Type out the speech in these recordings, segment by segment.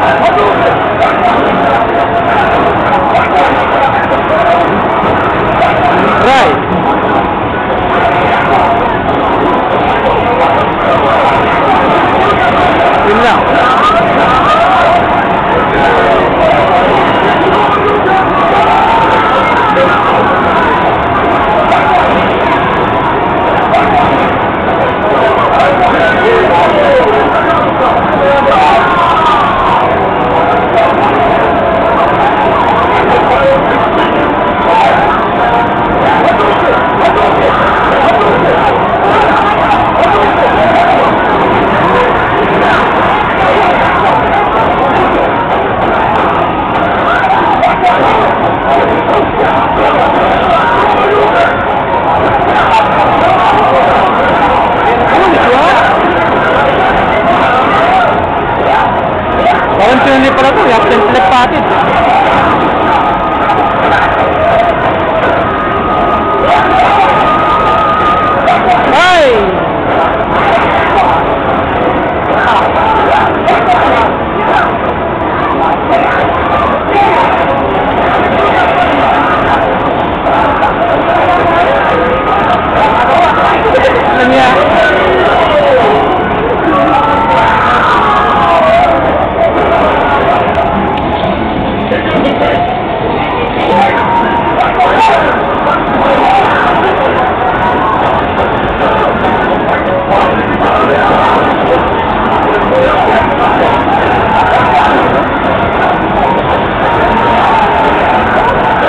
Aduh!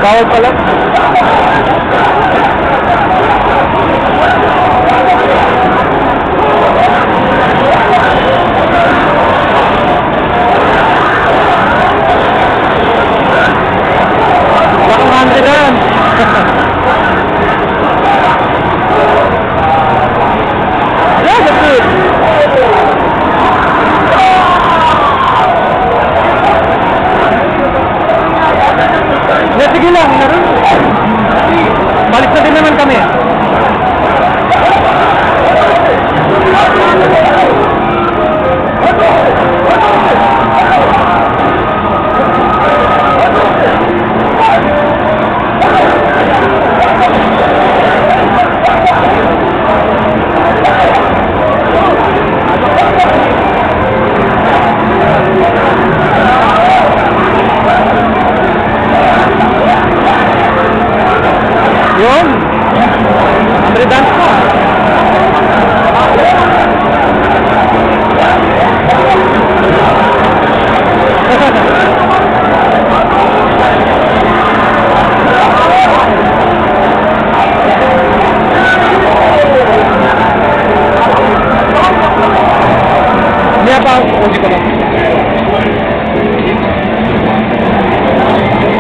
गाँव पलट balik tapi balik kami. Thank you.